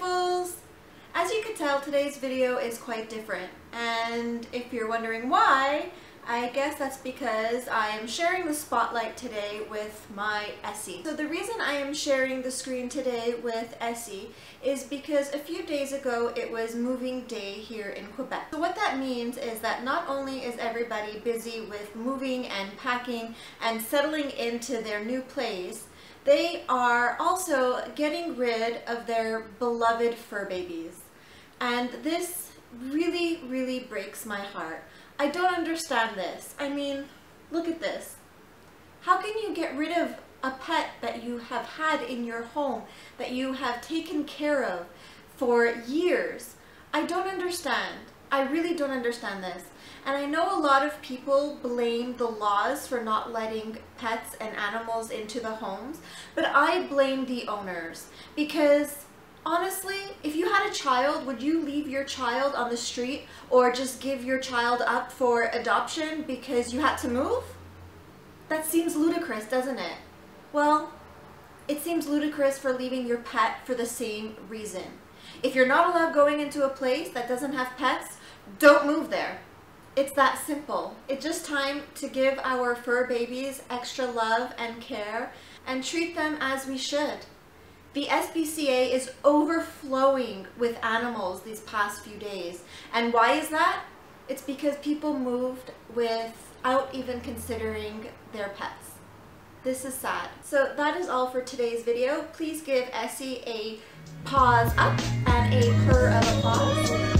beautifuls! As you can tell, today's video is quite different, and if you're wondering why, I guess that's because I am sharing the spotlight today with my Essie. So the reason I am sharing the screen today with Essie is because a few days ago it was moving day here in Quebec. So what that means is that not only is everybody busy with moving and packing and settling into their new place, they are also getting rid of their beloved fur babies. And this really, really breaks my heart. I don't understand this. I mean, look at this. How can you get rid of a pet that you have had in your home, that you have taken care of for years? I don't understand. I really don't understand this. And I know a lot of people blame the laws for not letting pets and animals into the homes, but I blame the owners because honestly, if you had a child, would you leave your child on the street or just give your child up for adoption because you had to move? That seems ludicrous, doesn't it? Well, it seems ludicrous for leaving your pet for the same reason. If you're not allowed going into a place that doesn't have pets, don't move there. It's that simple. It's just time to give our fur babies extra love and care and treat them as we should. The SPCA is overflowing with animals these past few days. And why is that? It's because people moved without even considering their pets. This is sad. So that is all for today's video. Please give Essie a paws up and a purr of applause.